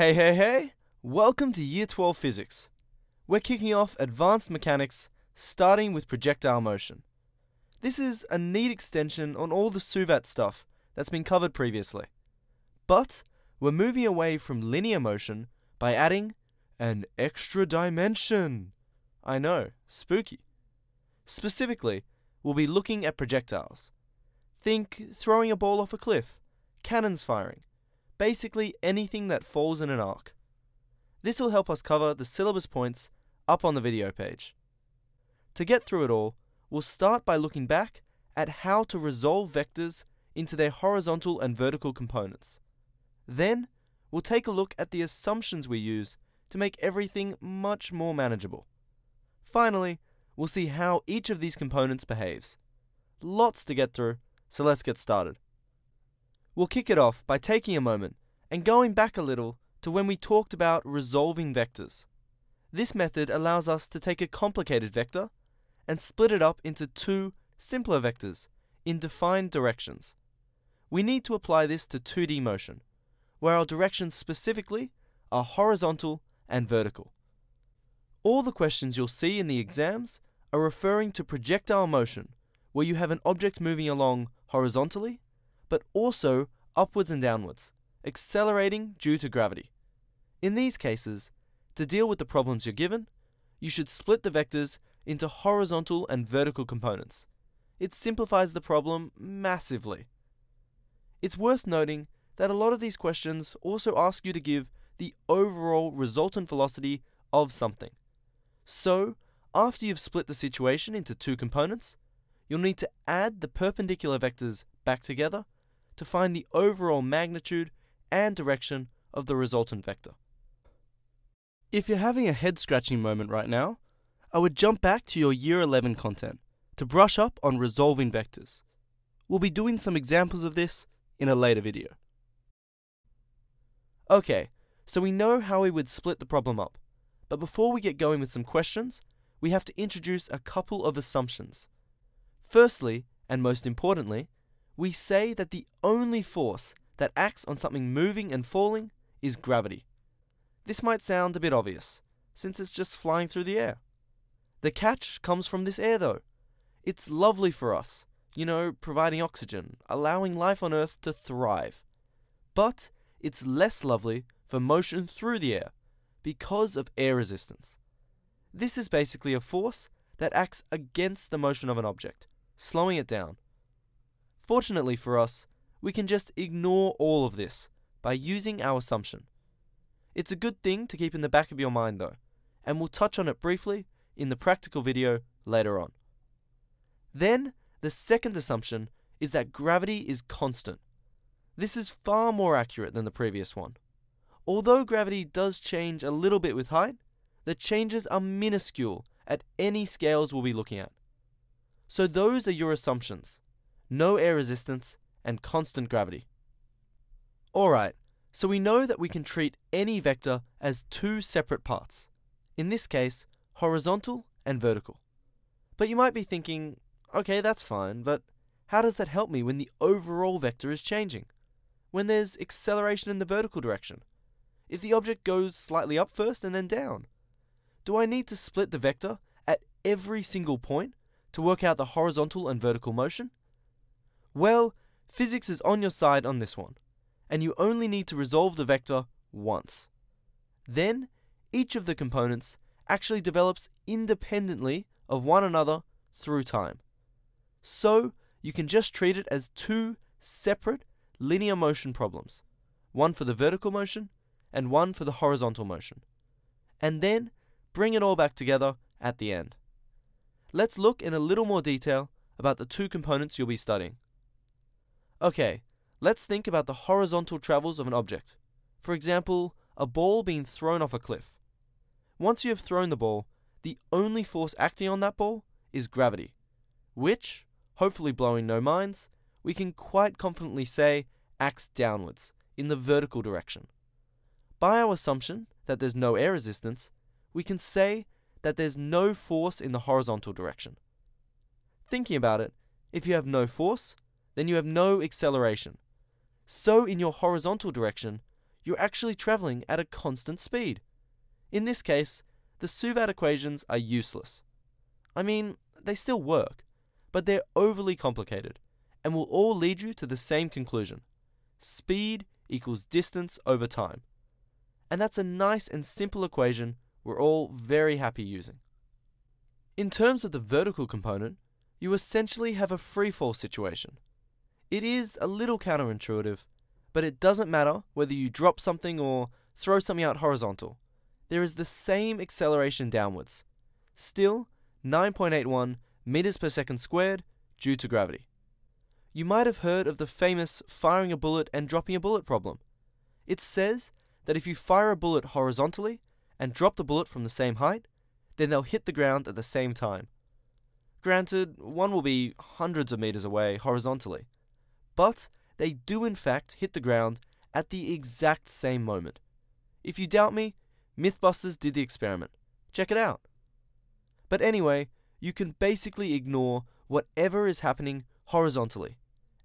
Hey, hey, hey! Welcome to Year 12 Physics. We're kicking off advanced mechanics, starting with projectile motion. This is a neat extension on all the SUVAT stuff that's been covered previously. But we're moving away from linear motion by adding an extra dimension. I know, spooky. Specifically, we'll be looking at projectiles. Think throwing a ball off a cliff, cannons firing, basically anything that falls in an arc. This will help us cover the syllabus points up on the video page. To get through it all, we'll start by looking back at how to resolve vectors into their horizontal and vertical components. Then, we'll take a look at the assumptions we use to make everything much more manageable. Finally, we'll see how each of these components behaves. Lots to get through, so let's get started. We'll kick it off by taking a moment and going back a little to when we talked about resolving vectors. This method allows us to take a complicated vector and split it up into two simpler vectors in defined directions. We need to apply this to 2D motion, where our directions specifically are horizontal and vertical. All the questions you'll see in the exams are referring to projectile motion, where you have an object moving along horizontally, but also upwards and downwards, accelerating due to gravity. In these cases, to deal with the problems you're given, you should split the vectors into horizontal and vertical components. It simplifies the problem massively. It's worth noting that a lot of these questions also ask you to give the overall resultant velocity of something. So, after you've split the situation into two components, you'll need to add the perpendicular vectors back together to find the overall magnitude and direction of the resultant vector. If you're having a head scratching moment right now, I would jump back to your Year 11 content to brush up on resolving vectors. We'll be doing some examples of this in a later video. Okay, so we know how we would split the problem up, but before we get going with some questions, we have to introduce a couple of assumptions. Firstly, and most importantly, we say that the only force that acts on something moving and falling is gravity. This might sound a bit obvious, since it's just flying through the air. The catch comes from this air though. It's lovely for us, you know, providing oxygen, allowing life on Earth to thrive. But it's less lovely for motion through the air because of air resistance. This is basically a force that acts against the motion of an object, slowing it down. Fortunately for us, we can just ignore all of this by using our assumption. It's a good thing to keep in the back of your mind though, and we'll touch on it briefly in the practical video later on. Then, the second assumption is that gravity is constant. This is far more accurate than the previous one. Although gravity does change a little bit with height, the changes are minuscule at any scales we'll be looking at. So those are your assumptions. No air resistance and constant gravity. Alright, so we know that we can treat any vector as two separate parts. In this case, horizontal and vertical. But you might be thinking, okay, that's fine, but how does that help me when the overall vector is changing? When there's acceleration in the vertical direction? if the object goes slightly up first and then down? Do I need to split the vector at every single point to work out the horizontal and vertical motion? Well, physics is on your side on this one, and you only need to resolve the vector once. Then, each of the components actually develops independently of one another through time. So, you can just treat it as two separate linear motion problems, one for the vertical motion and one for the horizontal motion. And then bring it all back together at the end. Let's look in a little more detail about the two components you'll be studying. Okay, let's think about the horizontal travels of an object. For example, a ball being thrown off a cliff. Once you have thrown the ball, the only force acting on that ball is gravity, which, hopefully blowing no minds, we can quite confidently say acts downwards, in the vertical direction. By our assumption that there's no air resistance, we can say that there's no force in the horizontal direction. Thinking about it, if you have no force, then you have no acceleration. So in your horizontal direction, you're actually traveling at a constant speed. In this case, the Suvat equations are useless. I mean, they still work, but they're overly complicated and will all lead you to the same conclusion. Speed equals distance over time. And that's a nice and simple equation we're all very happy using. In terms of the vertical component, you essentially have a free fall situation. It is a little counterintuitive, but it doesn't matter whether you drop something or throw something out horizontal. There is the same acceleration downwards. Still, 9.81 meters per second squared due to gravity. You might have heard of the famous firing a bullet and dropping a bullet problem. It says that if you fire a bullet horizontally and drop the bullet from the same height, then they'll hit the ground at the same time. Granted, one will be hundreds of meters away horizontally, but they do in fact hit the ground at the exact same moment. If you doubt me, Mythbusters did the experiment. Check it out. But anyway, you can basically ignore whatever is happening horizontally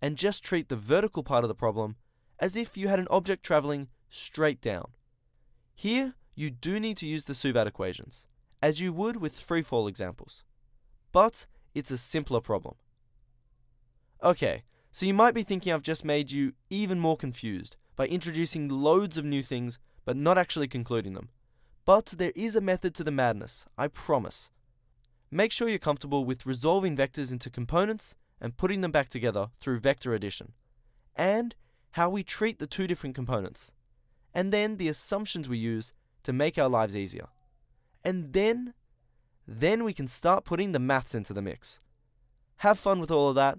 and just treat the vertical part of the problem as if you had an object traveling straight down. Here, you do need to use the Suvat equations, as you would with freefall examples. But it's a simpler problem. Okay, so you might be thinking I've just made you even more confused by introducing loads of new things but not actually concluding them. But there is a method to the madness, I promise. Make sure you're comfortable with resolving vectors into components and putting them back together through vector addition, and how we treat the two different components, and then the assumptions we use to make our lives easier. And then, then we can start putting the maths into the mix. Have fun with all of that,